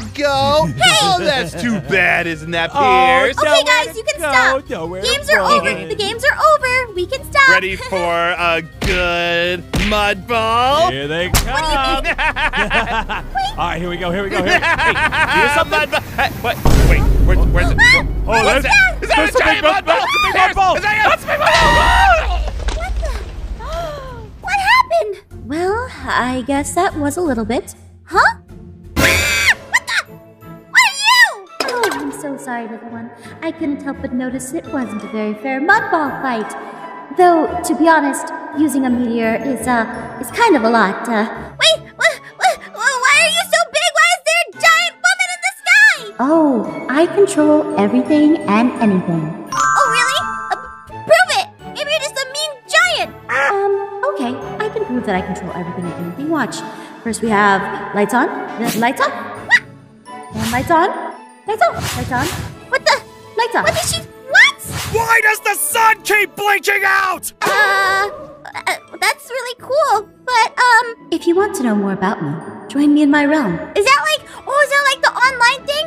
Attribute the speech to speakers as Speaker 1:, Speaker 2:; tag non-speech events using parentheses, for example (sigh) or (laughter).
Speaker 1: to go. Oh, (laughs) that's too bad, isn't that,
Speaker 2: Oh,
Speaker 1: Pierce?
Speaker 2: no.
Speaker 3: Okay, guys, you can
Speaker 2: go,
Speaker 3: stop.
Speaker 2: nowhere
Speaker 3: Games are
Speaker 2: go.
Speaker 3: over. The games are over. We can stop.
Speaker 1: Ready (laughs) for a good mud ball?
Speaker 2: Here they come. (laughs) All right, here we go. Here we go. Here. Hey, here's something.
Speaker 1: Mud ball. Hey, wait, wait, where's, where's it?
Speaker 2: Oh,
Speaker 1: What's
Speaker 2: there's,
Speaker 1: that? Is that a
Speaker 2: some
Speaker 1: giant
Speaker 2: big
Speaker 1: mud ball?
Speaker 2: That's a big mud ball.
Speaker 1: is that- a big mud ball.
Speaker 3: What the? (gasps) What happened? Well, I guess that was a little bit. Huh? So sorry, little one. I couldn't help but notice it wasn't a very fair mud ball fight. Though, to be honest, using a meteor is, uh, is kind of a lot, uh. Wait, what, what, why are you so big? Why is there a giant woman in the sky? Oh, I control everything and anything. Oh, really? Uh, prove it! Maybe you're just a mean giant! Um, okay. I can prove that I control everything and anything. Watch. First we have lights on, then lights off. Then lights on, Lights on! Lights on? What the? Lights on! What did she? What?
Speaker 2: Why does the sun keep blinking out?
Speaker 3: Uh, uh, that's really cool. But, um, if you want to know more about me, join me in my realm. Is that like, oh, is that like the online thing?